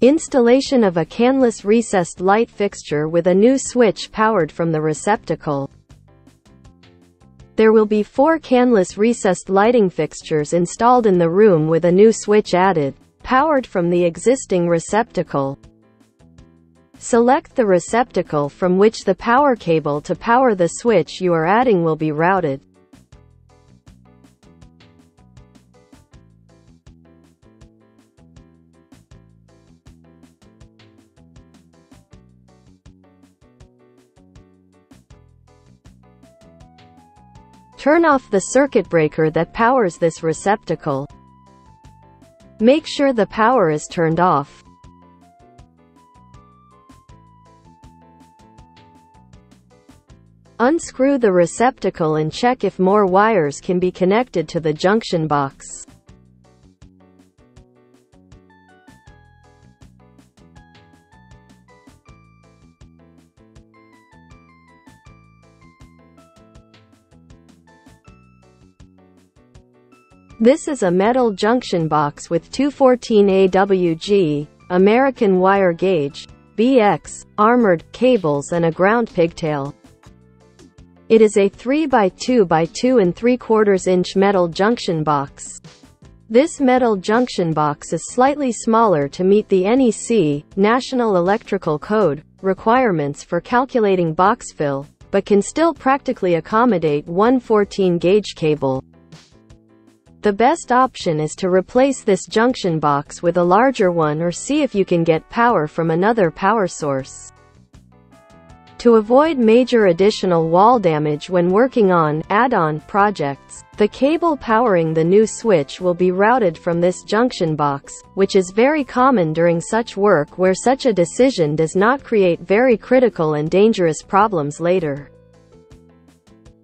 Installation of a canless recessed light fixture with a new switch powered from the receptacle. There will be four canless recessed lighting fixtures installed in the room with a new switch added, powered from the existing receptacle. Select the receptacle from which the power cable to power the switch you are adding will be routed. Turn off the circuit breaker that powers this receptacle. Make sure the power is turned off. Unscrew the receptacle and check if more wires can be connected to the junction box. This is a metal junction box with 214 AWG, American wire gauge, BX, armored cables and a ground pigtail. It is a 3 by 2 by 2 and 3 quarters inch metal junction box. This metal junction box is slightly smaller to meet the NEC, National Electrical Code, requirements for calculating box fill, but can still practically accommodate one 14 gauge cable. The best option is to replace this junction box with a larger one or see if you can get power from another power source. To avoid major additional wall damage when working on add-on projects, the cable powering the new switch will be routed from this junction box, which is very common during such work where such a decision does not create very critical and dangerous problems later.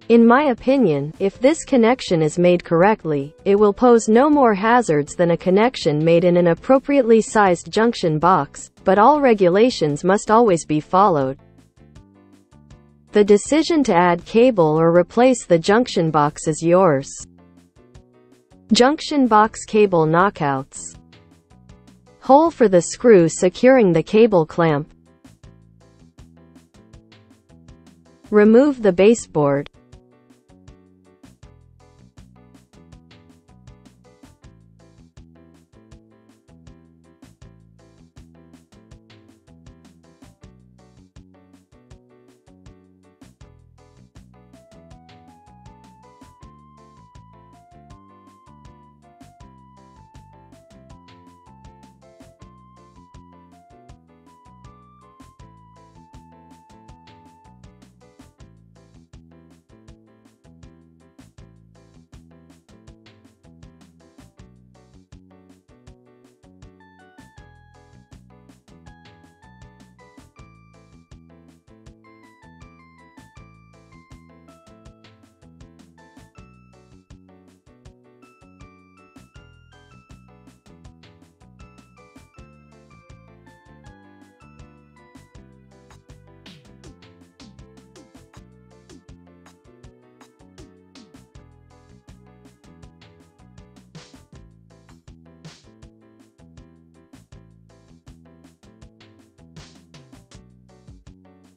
In my opinion, if this connection is made correctly, it will pose no more hazards than a connection made in an appropriately sized junction box, but all regulations must always be followed. The decision to add cable or replace the junction box is yours. Junction box cable knockouts. Hole for the screw securing the cable clamp. Remove the baseboard.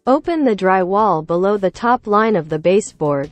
Open the drywall below the top line of the baseboard.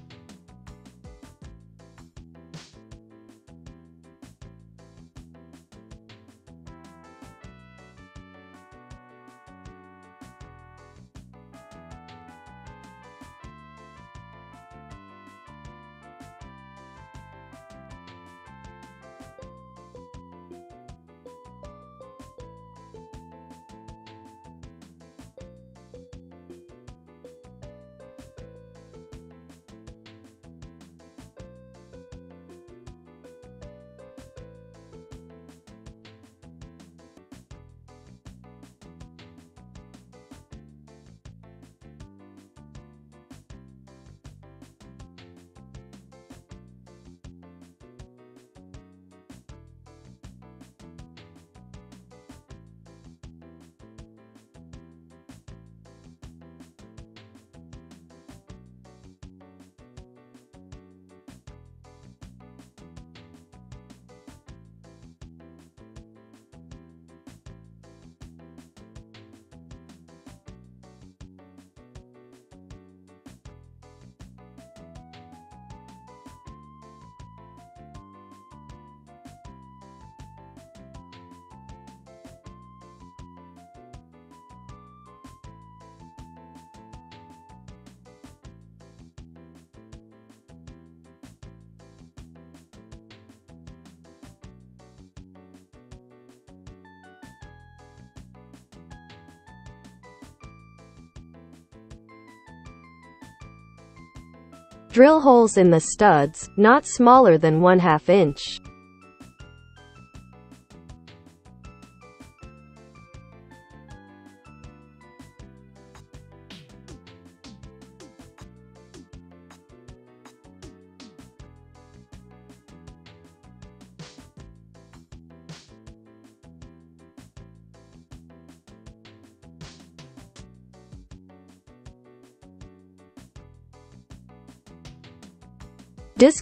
Drill holes in the studs, not smaller than 1 2 inch.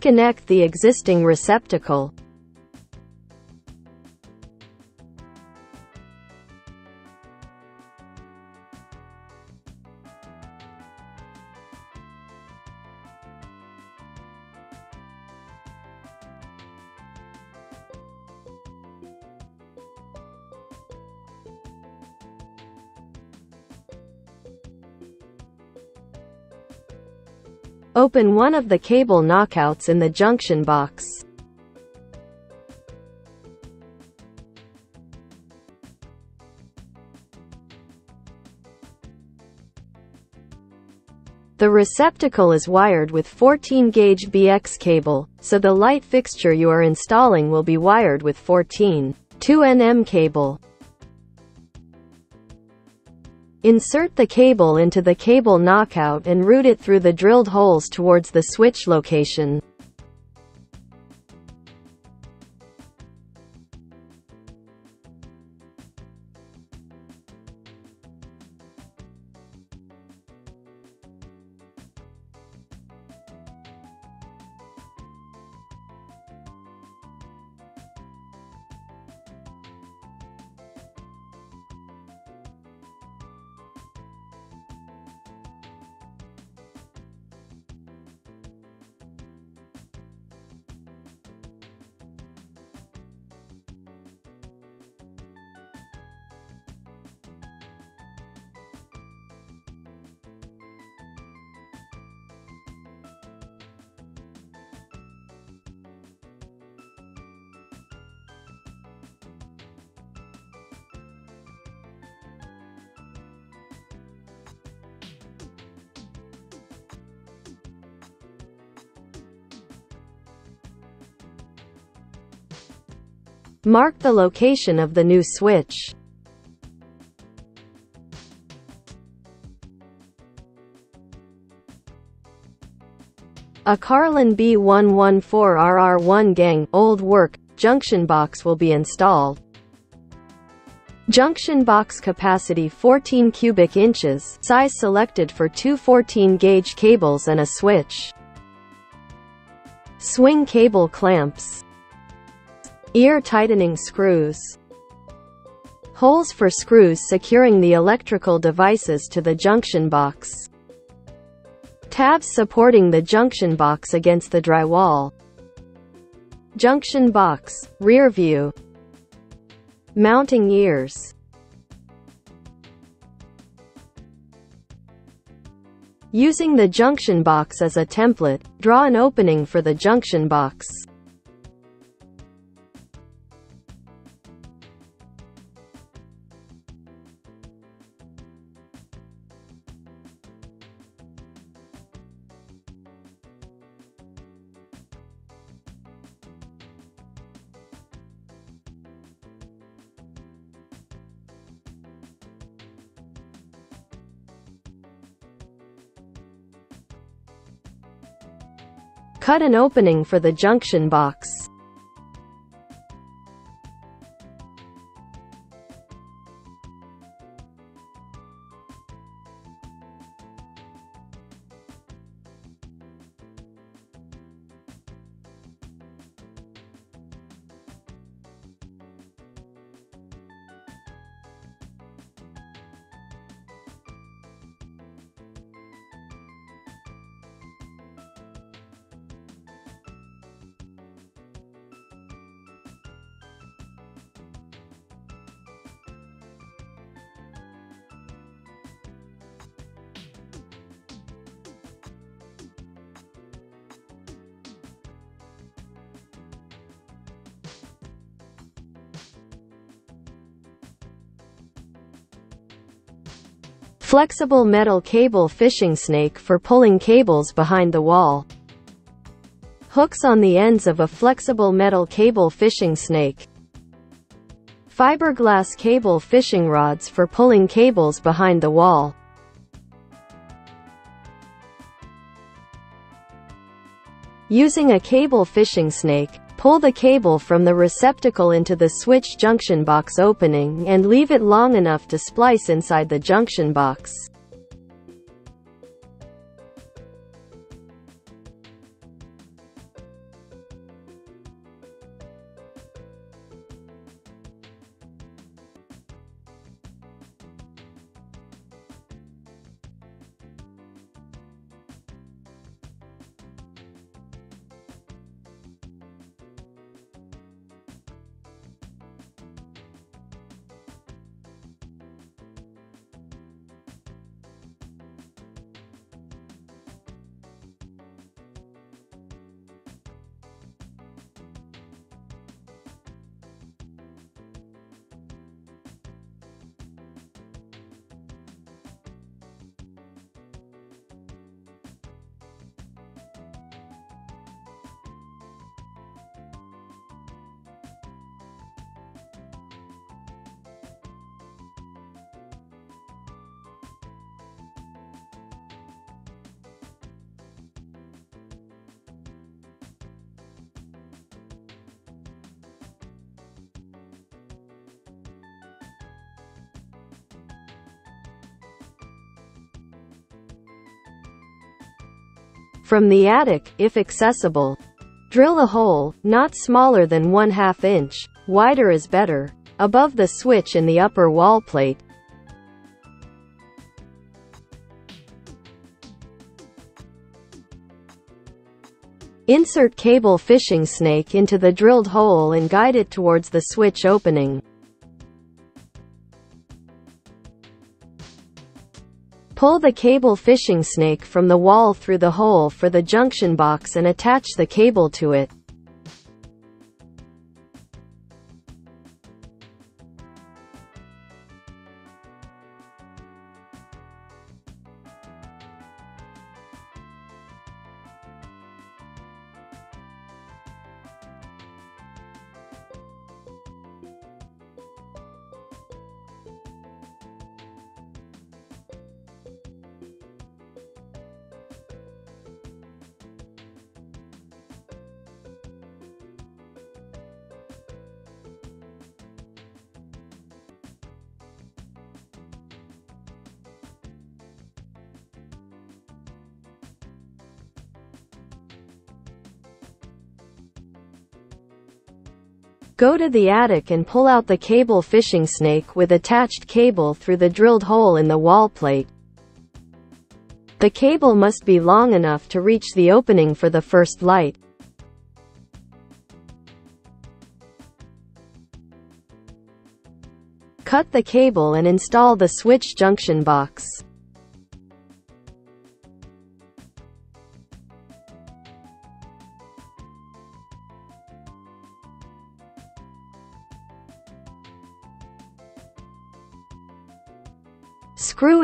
Disconnect the existing receptacle. Open one of the cable knockouts in the junction box. The receptacle is wired with 14-gauge BX cable, so the light fixture you are installing will be wired with 14 2nm cable. Insert the cable into the cable knockout and route it through the drilled holes towards the switch location. Mark the location of the new switch. A Carlon B114RR1 gang, old work, junction box will be installed. Junction box capacity 14 cubic inches, size selected for two 14-gauge cables and a switch. Swing cable clamps. Ear tightening screws. Holes for screws securing the electrical devices to the junction box. Tabs supporting the junction box against the drywall. Junction box, rear view. Mounting ears. Using the junction box as a template, draw an opening for the junction box. Cut an opening for the junction box. Flexible metal cable fishing snake for pulling cables behind the wall. Hooks on the ends of a flexible metal cable fishing snake. Fiberglass cable fishing rods for pulling cables behind the wall. Using a cable fishing snake, pull the cable from the receptacle into the switch junction box opening and leave it long enough to splice inside the junction box. From the attic, if accessible. Drill a hole, not smaller than 1 2 inch, wider is better, above the switch in the upper wall plate. Insert cable fishing snake into the drilled hole and guide it towards the switch opening. Pull the cable fishing snake from the wall through the hole for the junction box and attach the cable to it. Go to the attic and pull out the cable fishing snake with attached cable through the drilled hole in the wall plate. The cable must be long enough to reach the opening for the first light. Cut the cable and install the switch junction box.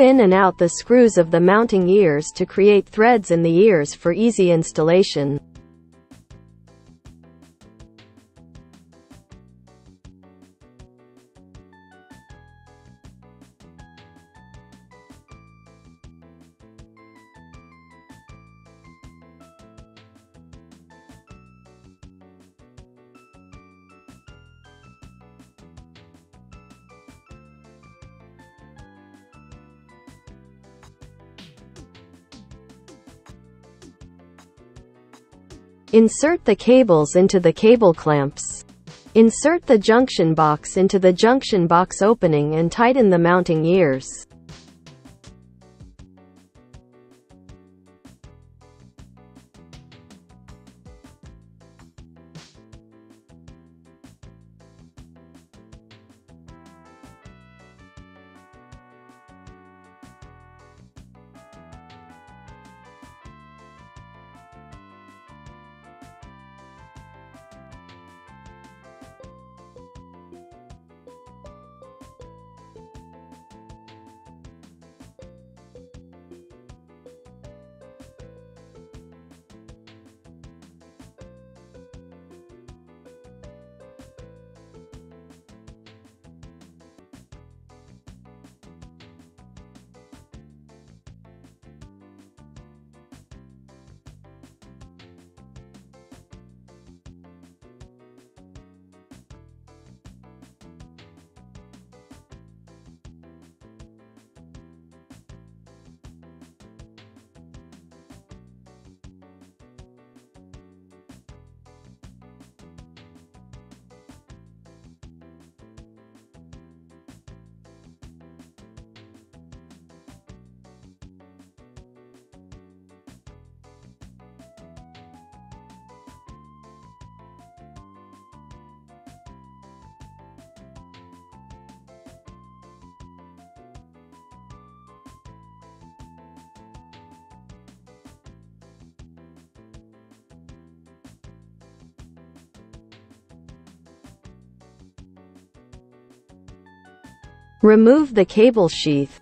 In and out the screws of the mounting ears to create threads in the ears for easy installation. Insert the cables into the cable clamps. Insert the junction box into the junction box opening and tighten the mounting ears. Remove the cable sheath.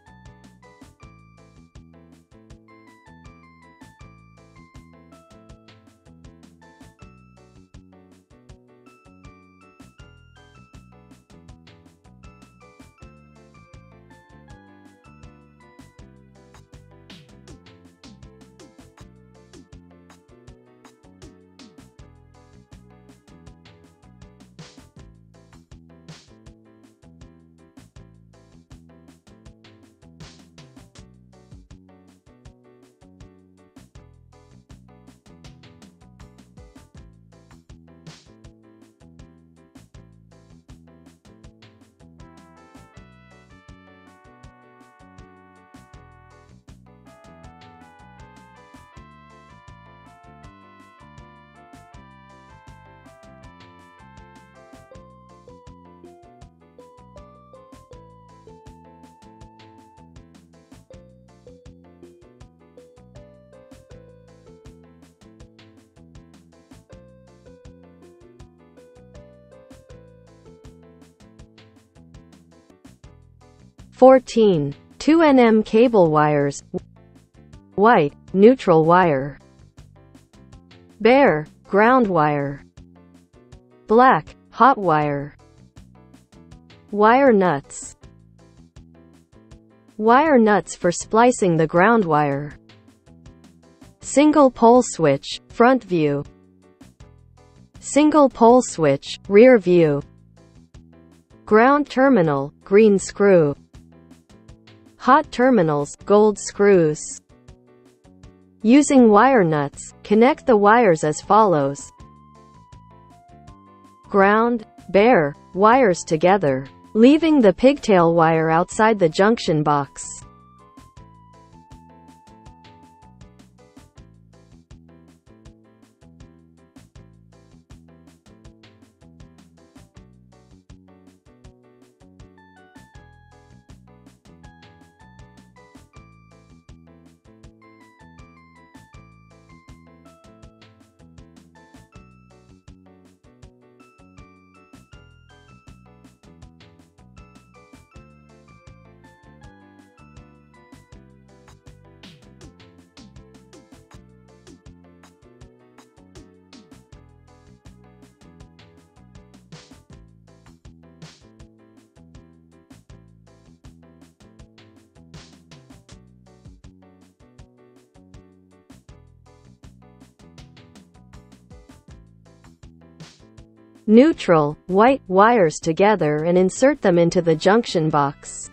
Fourteen. 2 nm cable wires white neutral wire bare ground wire black hot wire wire nuts wire nuts for splicing the ground wire single pole switch front view single pole switch rear view ground terminal green screw hot terminals, gold screws. Using wire nuts, connect the wires as follows. Ground, bare, wires together, leaving the pigtail wire outside the junction box. Neutral, white, wires together and insert them into the junction box.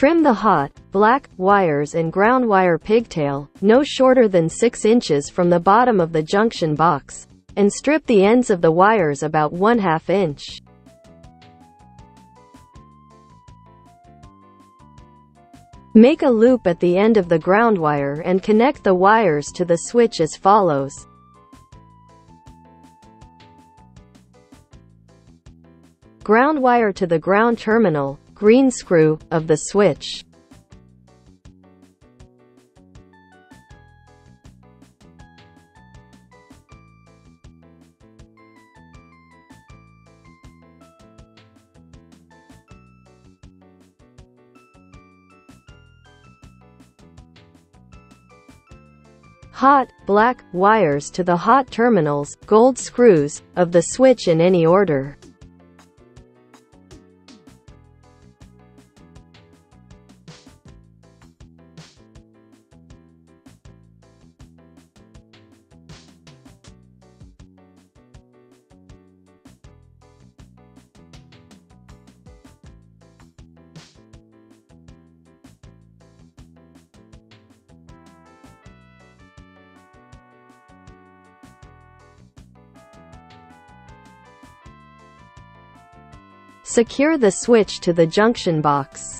Trim the hot, black, wires and ground wire pigtail, no shorter than 6 inches from the bottom of the junction box, and strip the ends of the wires about 1 2 inch. Make a loop at the end of the ground wire and connect the wires to the switch as follows. Ground wire to the ground terminal, green screw, of the switch. hot, black, wires to the hot terminals, gold screws, of the switch in any order. Secure the switch to the junction box.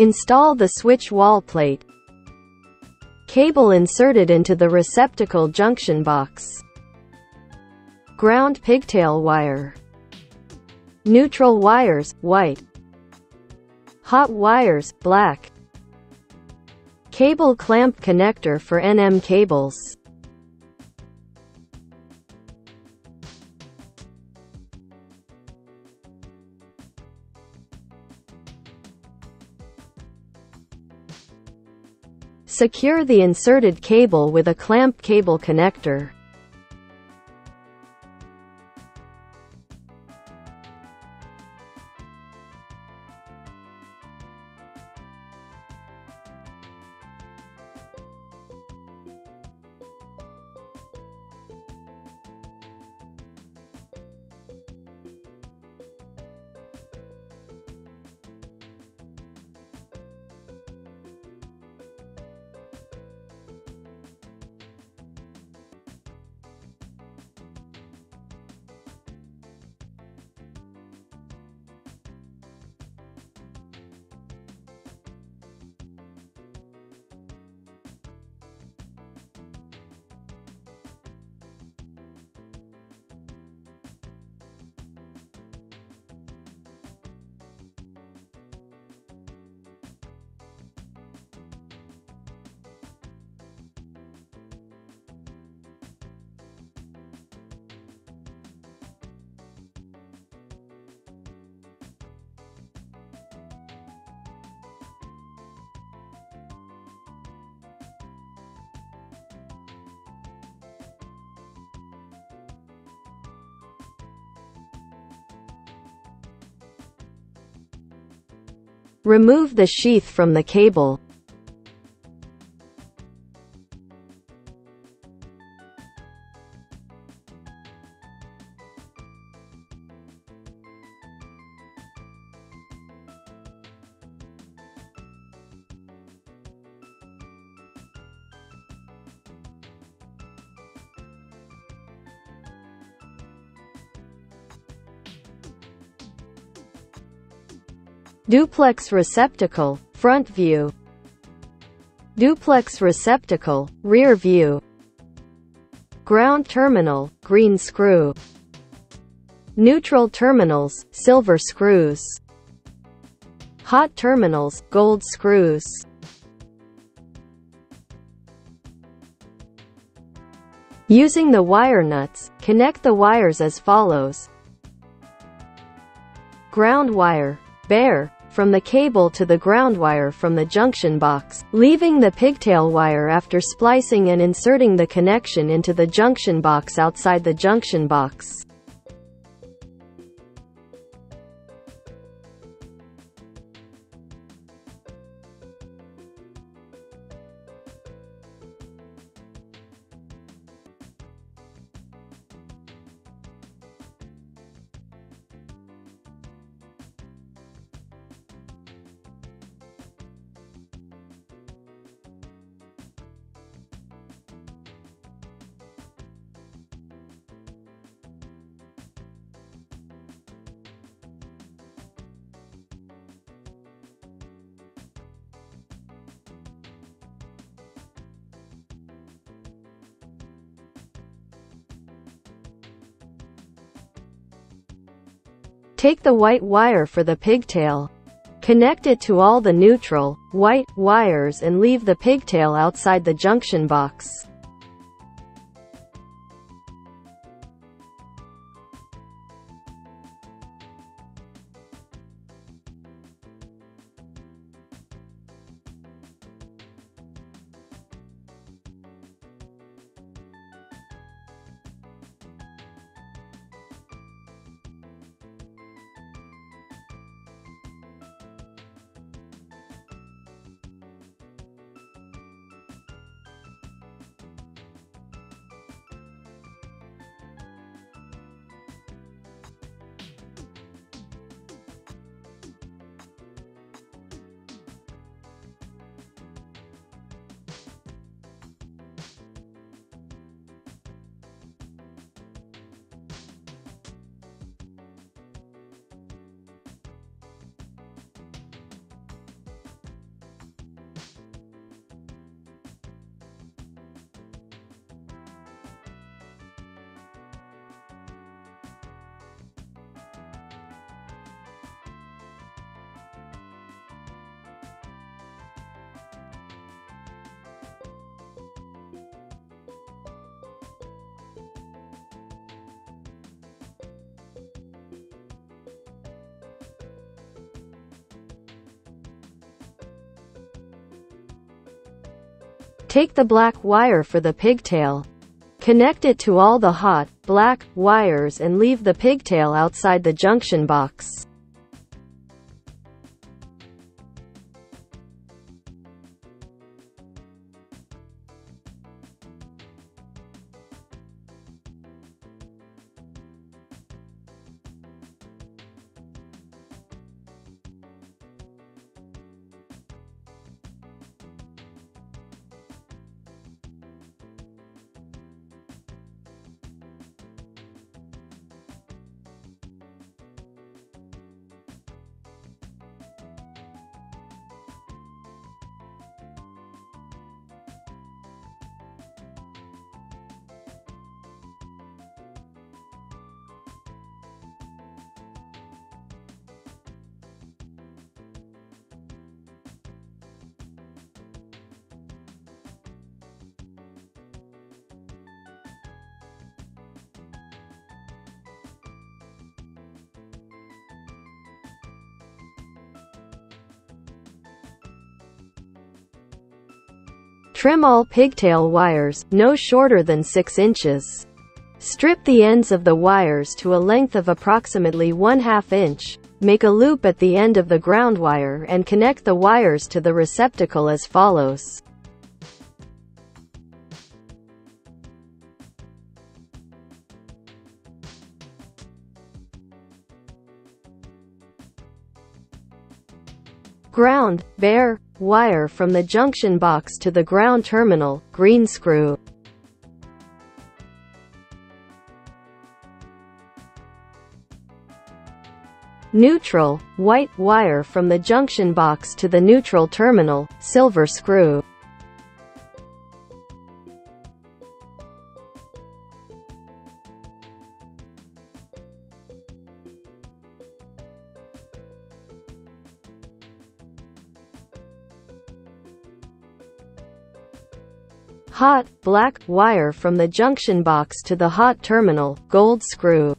Install the switch wall plate. Cable inserted into the receptacle junction box. Ground pigtail wire. Neutral wires, white. Hot wires, black. Cable clamp connector for NM cables. Secure the inserted cable with a clamp cable connector. Remove the sheath from the cable. Duplex receptacle, front view. Duplex receptacle, rear view. Ground terminal, green screw. Neutral terminals, silver screws. Hot terminals, gold screws. Using the wire nuts, connect the wires as follows. Ground wire, bare, from the cable to the ground wire from the junction box, leaving the pigtail wire after splicing and inserting the connection into the junction box outside the junction box. Take the white wire for the pigtail. Connect it to all the neutral, white, wires and leave the pigtail outside the junction box. Take the black wire for the pigtail. Connect it to all the hot, black, wires and leave the pigtail outside the junction box. Trim all pigtail wires, no shorter than 6 inches. Strip the ends of the wires to a length of approximately 1 half inch. Make a loop at the end of the ground wire and connect the wires to the receptacle as follows. Ground, bare, wire from the junction box to the ground terminal, green screw. Neutral, white wire from the junction box to the neutral terminal, silver screw. Hot, black, wire from the junction box to the hot terminal, gold screw.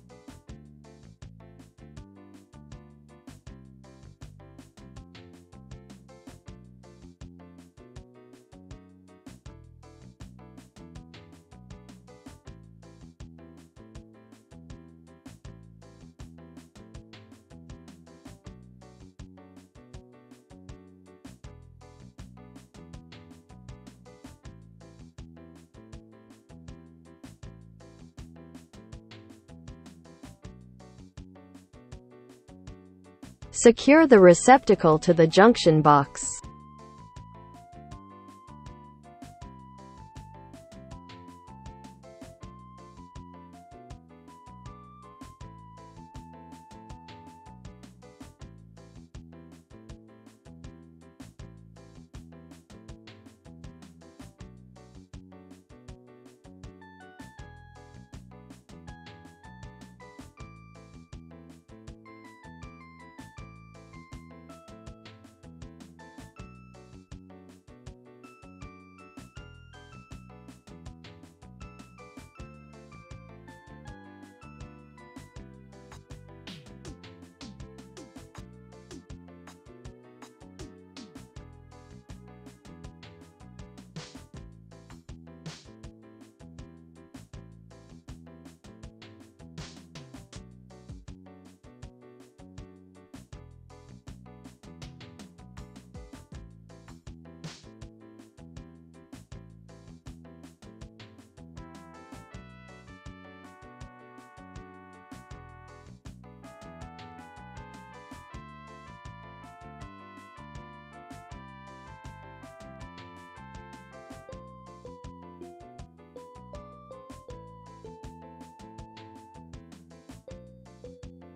Secure the receptacle to the junction box.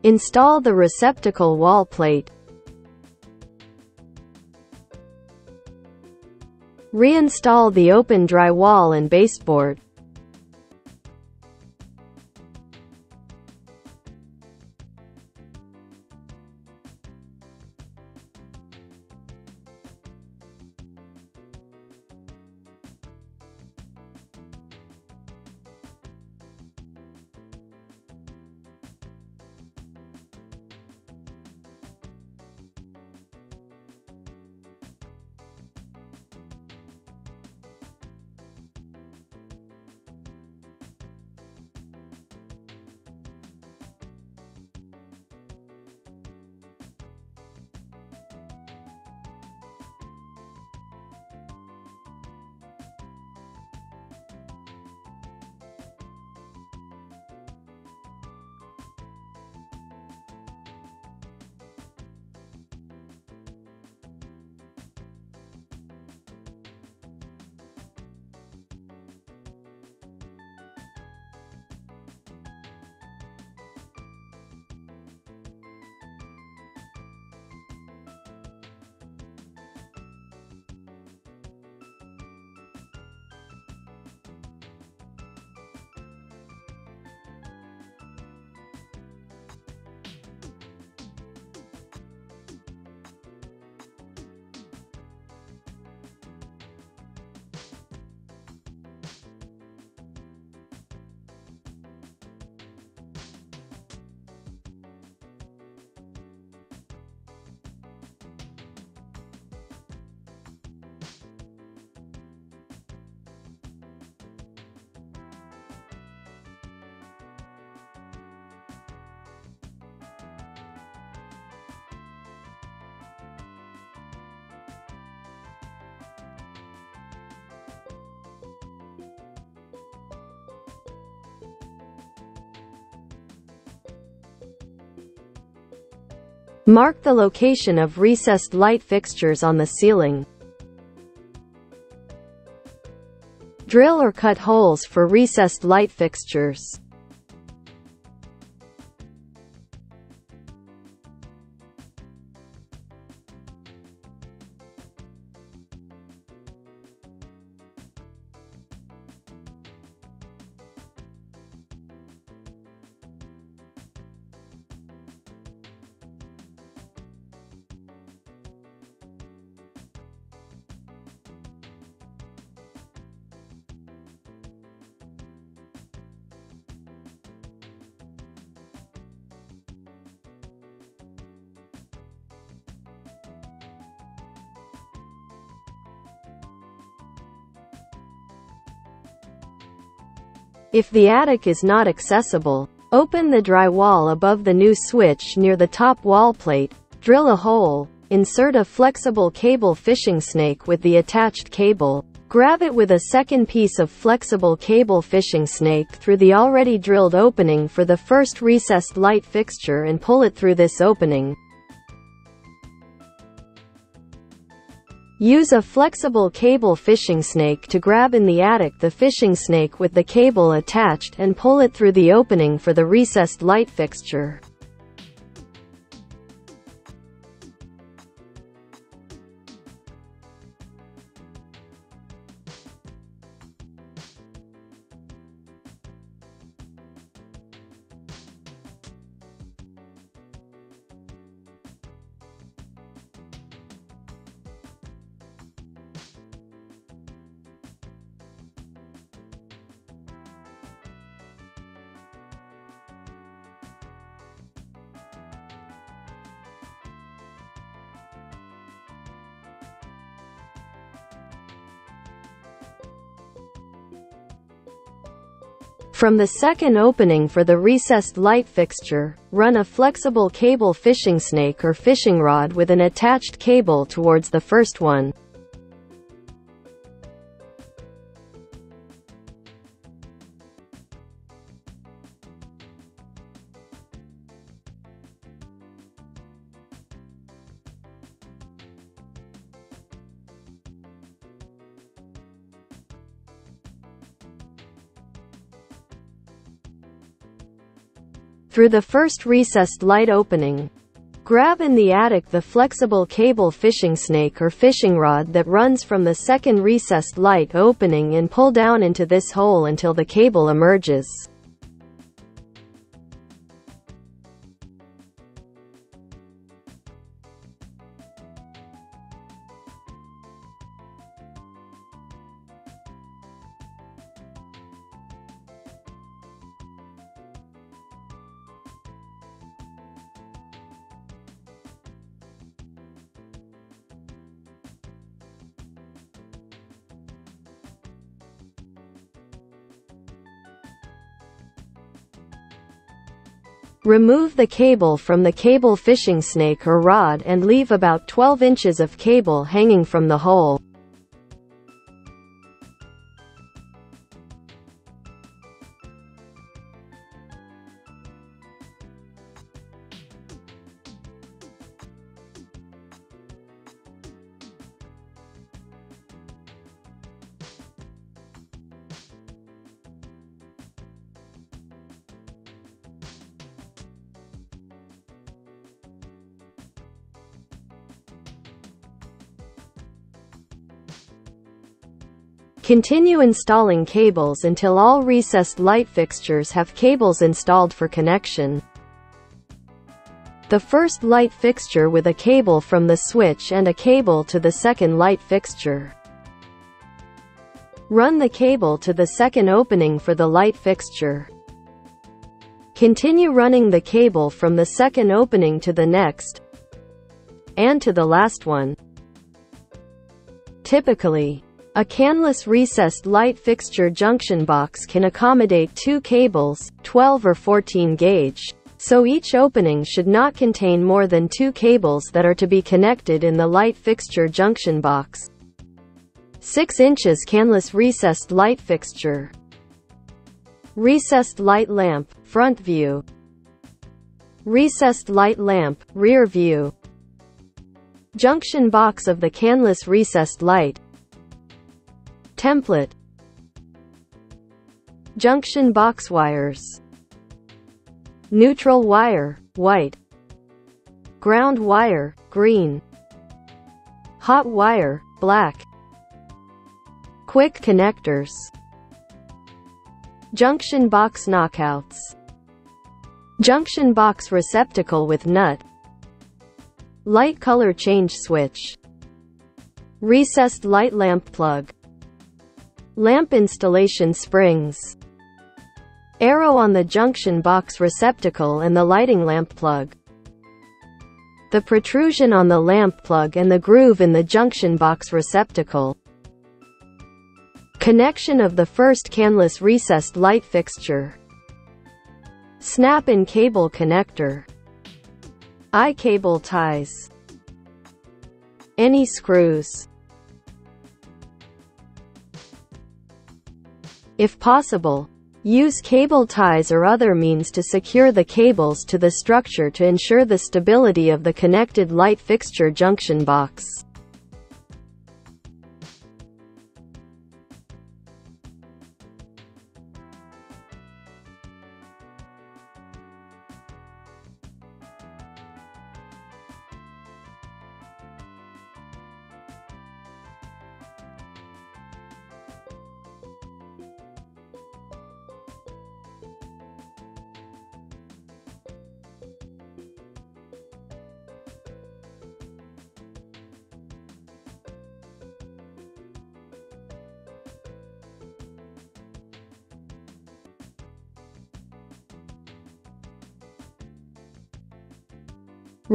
Install the receptacle wall plate. Reinstall the open drywall and baseboard. Mark the location of recessed light fixtures on the ceiling. Drill or cut holes for recessed light fixtures. If the attic is not accessible, open the drywall above the new switch near the top wall plate, drill a hole, insert a flexible cable fishing snake with the attached cable, grab it with a second piece of flexible cable fishing snake through the already drilled opening for the first recessed light fixture and pull it through this opening. Use a flexible cable fishing snake to grab in the attic the fishing snake with the cable attached and pull it through the opening for the recessed light fixture. From the second opening for the recessed light fixture, run a flexible cable fishing snake or fishing rod with an attached cable towards the first one. Through the first recessed light opening. Grab in the attic the flexible cable fishing snake or fishing rod that runs from the second recessed light opening and pull down into this hole until the cable emerges. Remove the cable from the cable fishing snake or rod and leave about 12 inches of cable hanging from the hole. Continue installing cables until all recessed light fixtures have cables installed for connection. The first light fixture with a cable from the switch and a cable to the second light fixture. Run the cable to the second opening for the light fixture. Continue running the cable from the second opening to the next, and to the last one. Typically, a canless recessed light fixture junction box can accommodate two cables, 12 or 14 gauge. So each opening should not contain more than two cables that are to be connected in the light fixture junction box. 6 inches canless recessed light fixture. Recessed light lamp, front view. Recessed light lamp, rear view. Junction box of the canless recessed light, Template Junction box wires Neutral wire, white Ground wire, green Hot wire, black Quick connectors Junction box knockouts Junction box receptacle with nut Light color change switch Recessed light lamp plug Lamp installation springs. Arrow on the junction box receptacle and the lighting lamp plug. The protrusion on the lamp plug and the groove in the junction box receptacle. Connection of the first canless recessed light fixture. Snap-in cable connector. I-cable ties. Any screws. If possible, use cable ties or other means to secure the cables to the structure to ensure the stability of the connected light fixture junction box.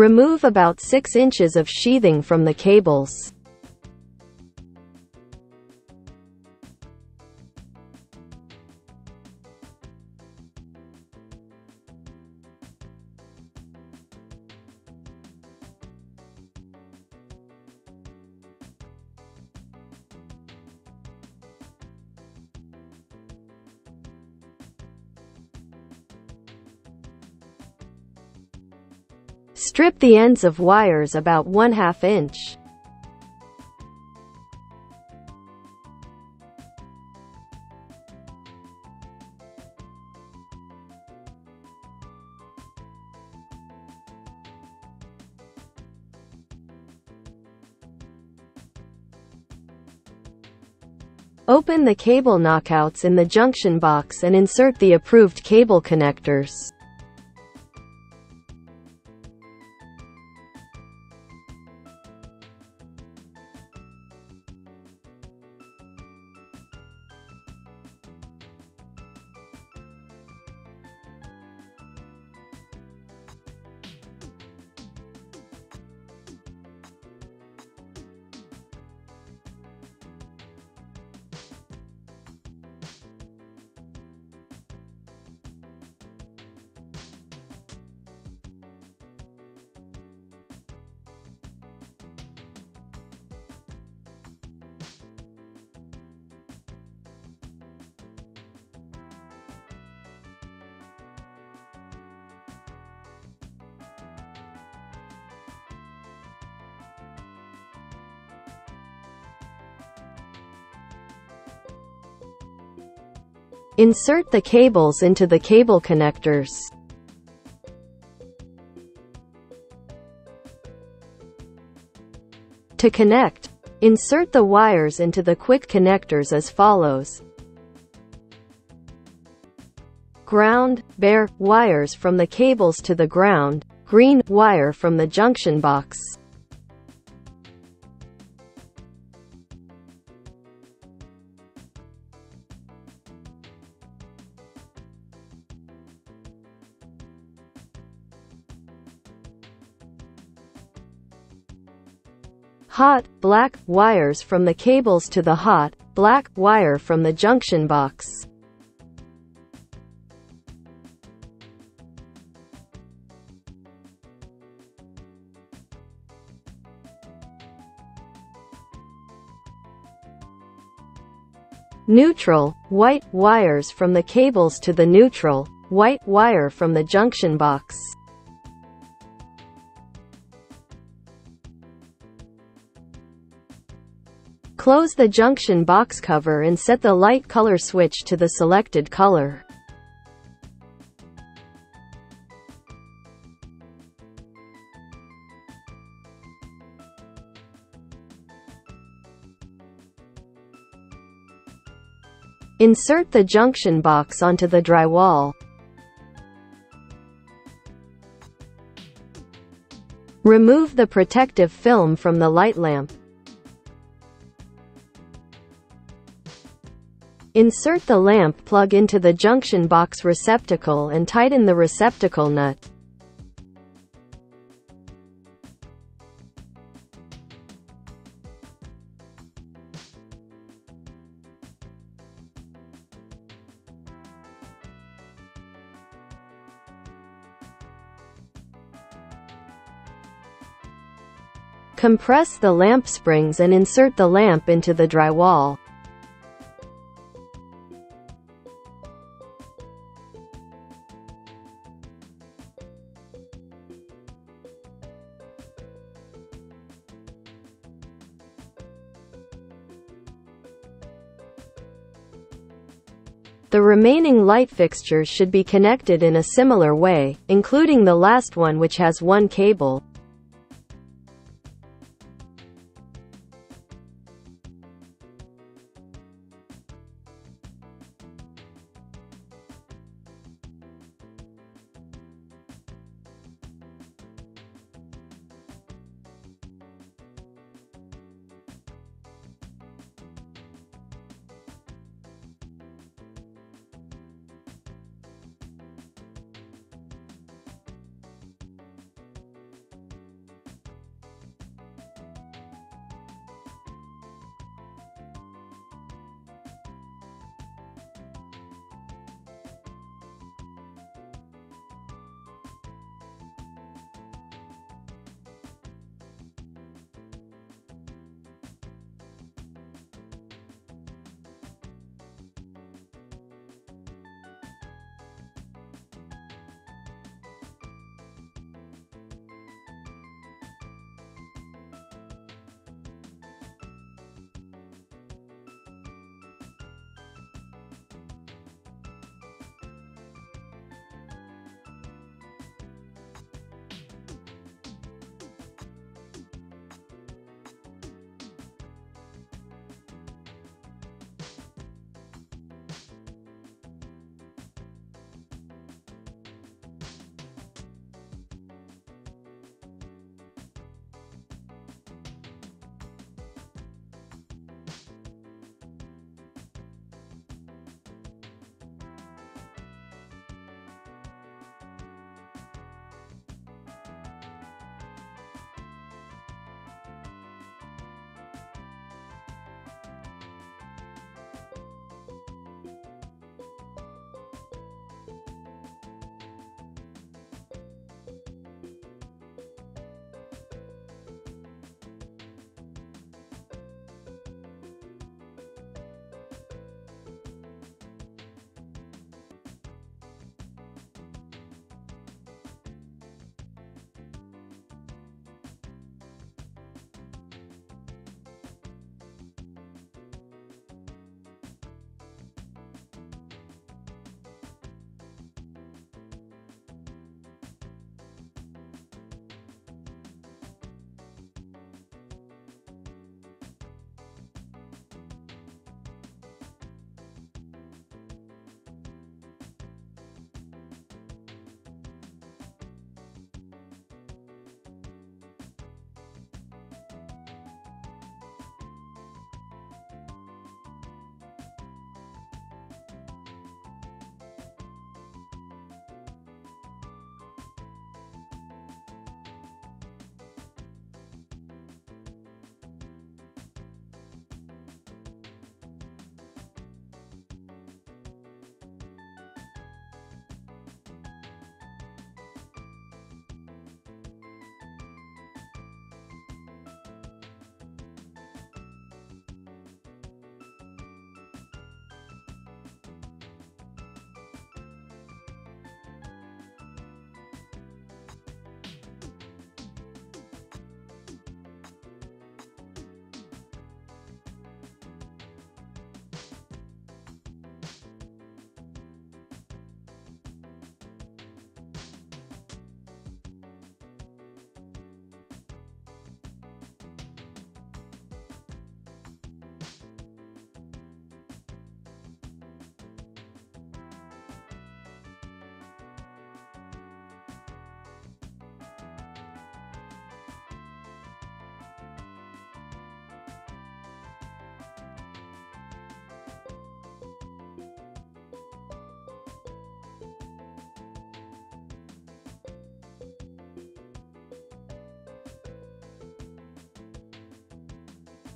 Remove about 6 inches of sheathing from the cables. the ends of wires about 1 half inch. Open the cable knockouts in the junction box and insert the approved cable connectors. Insert the cables into the cable connectors. To connect, insert the wires into the quick connectors as follows. Ground, bare, wires from the cables to the ground, green, wire from the junction box. Hot, black, wires from the cables to the hot, black, wire from the junction box. Neutral, white, wires from the cables to the neutral, white, wire from the junction box. Close the junction box cover and set the light color switch to the selected color. Insert the junction box onto the drywall. Remove the protective film from the light lamp. Insert the lamp plug into the junction box receptacle and tighten the receptacle nut. Compress the lamp springs and insert the lamp into the drywall. The remaining light fixtures should be connected in a similar way, including the last one which has one cable.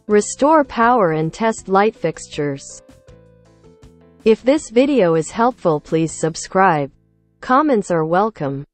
Restore power and test light fixtures. If this video is helpful please subscribe. Comments are welcome.